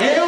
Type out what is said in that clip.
Eu